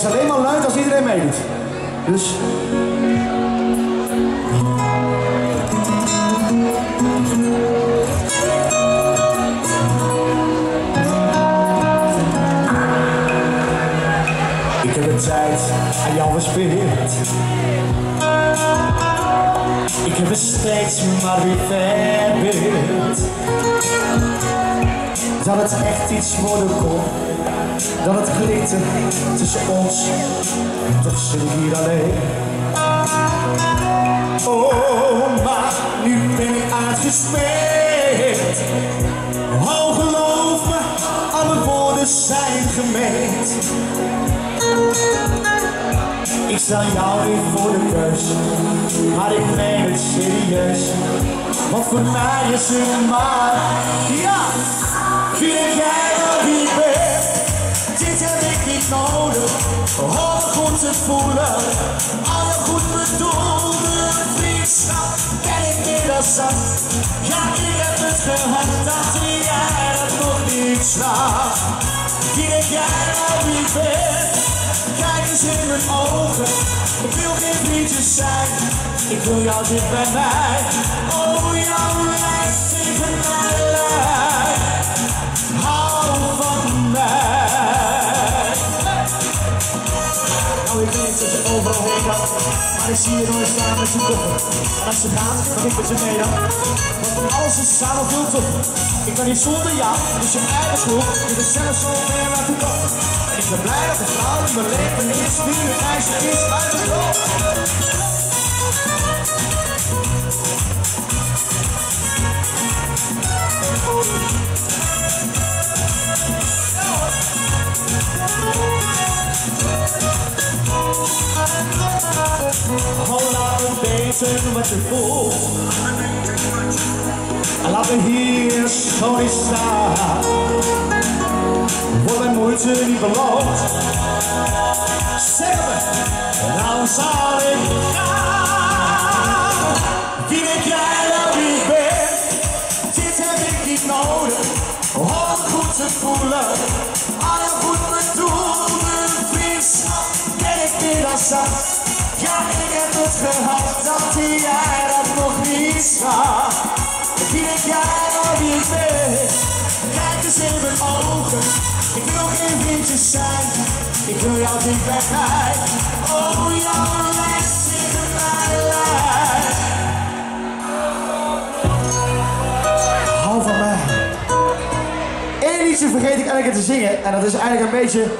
is alleen maar luid als iedereen meedoet. Dus... Ik heb de tijd aan jou verspeeld. Ik heb er steeds maar weer verbeeld. Dat het echt iets worden kon. Dat het klikte tussen ons. Toch zit ik hier alleen. Oh, maar nu ben ik uitgespeeld. Oh, geloof me, alle woorden zijn gemeend. Ik stel jou niet voor de keus, maar ik meen het serieus. Want voor mij is het maar, ja, goed te voelen. Al je goed bedoelde vriendschap, ken ik meer dan zat. Ja, ik heb het gehad, dat jij dat nog niet snapt. Vind jij wel wie ben? Kijk eens in mijn ogen. Ik wil geen vriendjes zijn. Ik wil jou dicht bij mij. Oh, jouw lijf tegen mijn Ik weet dat je overal heen kan. Maar ik zie je nooit staan met je koffer. En als ze gaat, dan ik met je mee dan. Want alles is samen veel. Ik kan niet zonder jou, dus je eigen schuld. Je bent zelf zo ver laten komen. En ik ben blij dat de vrouw in mijn leven is. Nu een meisje is Oh, laat me weten wat je voelt. En laat me hier zo niet staan. Wordt mijn moeite niet beloond. Zeg me, nou zal ik gaan. Wie denk jij dat ik ben? Dit heb ik niet nodig. Om het goed te voelen. Al je goed bedoelde vriendschap. Ben ik meer dan zat. Ja, ik heb het gehad dat jij dat nog niet denk jij wie ik ben? Kijk eens in mijn ogen. Ik wil geen vriendjes zijn. Ik wil jou dicht bij mij. Oh, jouw lijf tegen mijn lijf. Hou van mij. Eén liedje vergeet ik eigenlijk te zingen. En dat is eigenlijk een beetje...